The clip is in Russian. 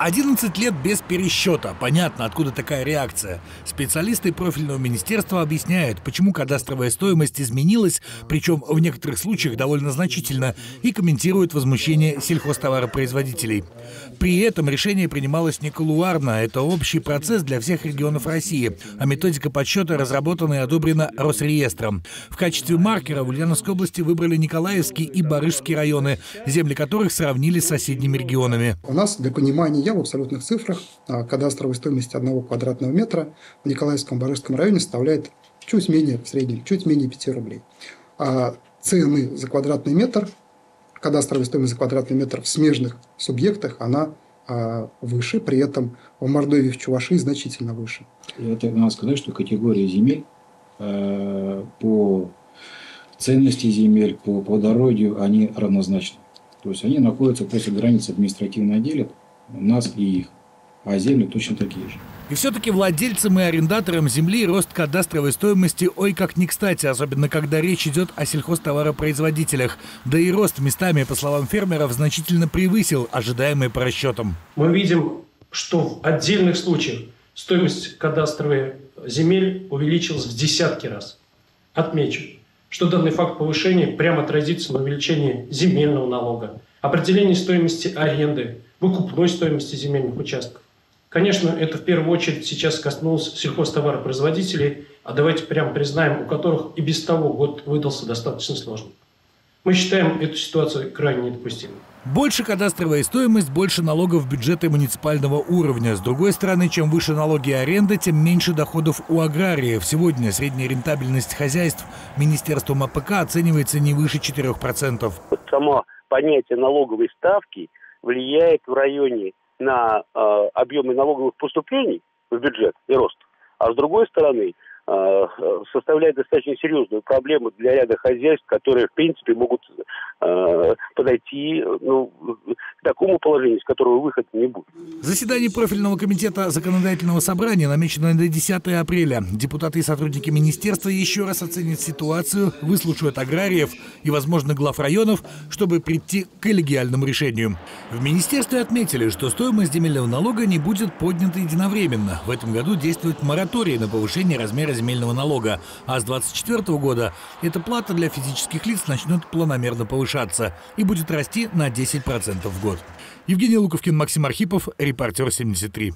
11 лет без пересчета. Понятно, откуда такая реакция. Специалисты профильного министерства объясняют, почему кадастровая стоимость изменилась, причем в некоторых случаях довольно значительно, и комментируют возмущение сельхозтоваропроизводителей. При этом решение принималось не колуарно, это общий процесс для всех регионов России, а методика подсчета разработана и одобрена Росреестром. В качестве маркера в Ульяновской области выбрали Николаевский и Барышский районы, земли которых сравнили с соседними регионами. У нас для понимания я в абсолютных цифрах а, кадастровая стоимость одного квадратного метра в Николаевском Барышском районе составляет чуть менее, в среднем, чуть менее 5 рублей. А цены за квадратный метр, кадастровая стоимость за квадратный метр в смежных субъектах, она а, выше, при этом в Мордовии, в Чувашии значительно выше. Это надо сказать, что категория земель э, по ценности земель, по плодородию, они равнозначны. То есть они находятся после границы административного отдела, нас и их. А земли точно такие же. И все-таки владельцам и арендаторам земли рост кадастровой стоимости ой как не кстати, особенно когда речь идет о сельхозтоваропроизводителях. Да и рост местами, по словам фермеров, значительно превысил ожидаемые по расчетам. Мы видим, что в отдельных случаях стоимость кадастровой земель увеличилась в десятки раз. Отмечу, что данный факт повышения прямо отразится на увеличении земельного налога, определении стоимости аренды, выкупной стоимости земельных участков. Конечно, это в первую очередь сейчас коснулось сельхозтоваропроизводителей, а давайте прямо признаем, у которых и без того год выдался достаточно сложным. Мы считаем эту ситуацию крайне недопустимой. Больше кадастровая стоимость, больше налогов в бюджеты муниципального уровня. С другой стороны, чем выше налоги и аренда, тем меньше доходов у аграриев. Сегодня средняя рентабельность хозяйств Министерством АПК оценивается не выше 4%. Само понятие налоговой ставки влияет в районе на э, объемы налоговых поступлений в бюджет и рост. А с другой стороны, составляет достаточно серьезную проблему для ряда хозяйств, которые, в принципе, могут э, подойти ну, такому положению, с которого выхода не будет. Заседание профильного комитета законодательного собрания намечено на 10 апреля. Депутаты и сотрудники министерства еще раз оценят ситуацию, выслушают аграриев и, возможно, глав районов, чтобы прийти к коллегиальному решению. В министерстве отметили, что стоимость земельного налога не будет поднята единовременно. В этом году действует мораторий на повышение размера земельного налога, а с 2024 года эта плата для физических лиц начнет планомерно повышаться и будет расти на 10% в год. Евгений Луковкин, Максим Архипов, репортер 73.